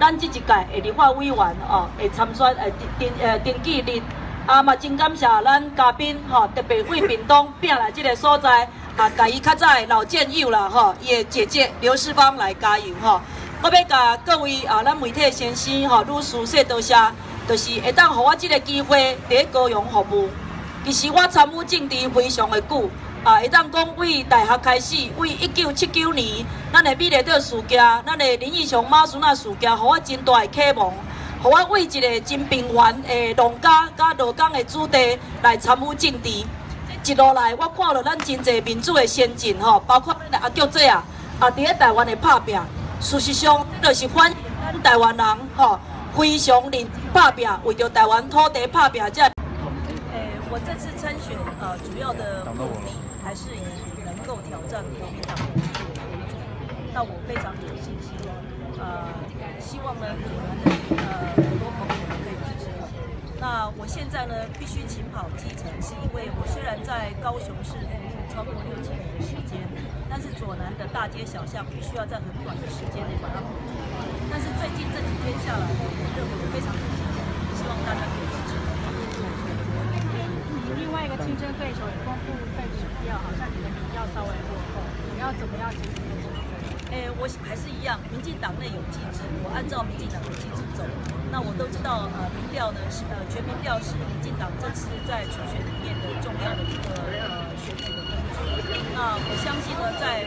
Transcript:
咱这一届的立法委员哦，会参选呃登呃登记日，啊嘛真感谢咱嘉宾吼，特别为屏东拼来这个所在，啊，甲伊较早的老战友啦吼，伊的姐姐刘世芳来加油吼。我要甲各位啊，咱媒体先生吼，女士说多谢，就是会当互我这个机会伫高雄服务。其实我参与政治非常的久。啊，会当讲为大学开始，为一九七九年，咱的美丽岛事件，咱的林义雄马孙啊事件，互我真大的启蒙，互我为一个真平凡的农家甲劳工的子弟来参与政治。一路来，我看到咱真济民主的先进吼，包括咱的阿菊姐啊，啊，伫咧台湾的拍拼，事实上，就是反映台湾人吼，非常认真拍拼，为着台湾土地拍拼。这，诶，我这次参选，呃，主要的目的。还是以能够挑战国民党为主。那我非常有信心，呃，希望呢，组团的呃很多朋友可以支持我。那我现在呢，必须勤跑基层，是因为我虽然在高雄市服务超过六七年的时间，但是左南的大街小巷必须要在很短的时间内把它跑完。但是最近这几天下来，我认为非常有心，希望大家可以支持。另外一个竞争对手也公布在选掉，好像你的民调稍微落后，你要怎么样进行竞争？哎，我还是一样，民进党内有机制，我按照民进党的机制走。那我都知道，呃，民调呢是呃全民调是民进党这次在初选里面的重要的一个呃选举的工具。那我相信呢，在